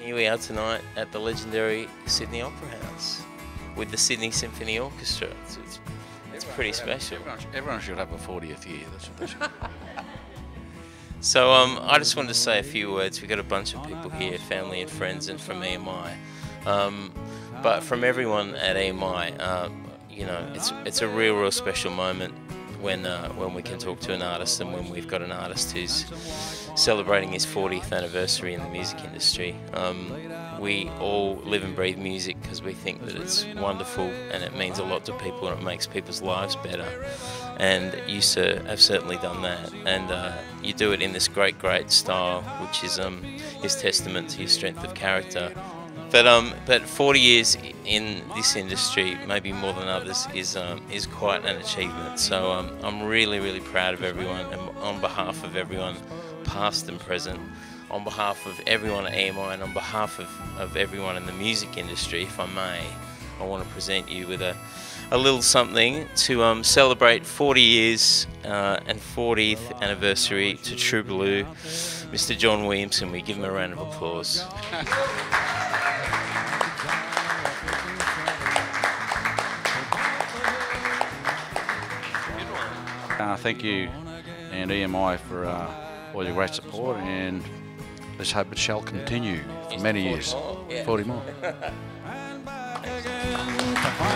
Here we are tonight at the legendary Sydney Opera House with the Sydney Symphony Orchestra. It's, it's, it's pretty special. Everyone, everyone should have a 40th year. That's what they should. So um, I just wanted to say a few words. We've got a bunch of people here, family and friends, and from EMI. Um, but from everyone at EMI, uh, you know, it's it's a real, real special moment when uh, when we can talk to an artist and when we've got an artist who's celebrating his 40th anniversary in the music industry. Um, we all live and breathe music because we think that it's wonderful and it means a lot to people and it makes people's lives better. And you, sir, have certainly done that. And uh, you do it in this great, great style, which is um, is testament to your strength of character. But um, but 40 years in this industry, maybe more than others, is um, is quite an achievement. So um, I'm really, really proud of everyone, and on behalf of everyone, past and present, on behalf of everyone at EMI, and on behalf of, of everyone in the music industry, if I may, I want to present you with a, a little something to um, celebrate 40 years uh, and 40th anniversary to True Blue, Mr. John Williamson. We give him a round of applause. Uh, thank you and EMI for uh, all your great support and let's hope it shall continue for many years. 40 more, again.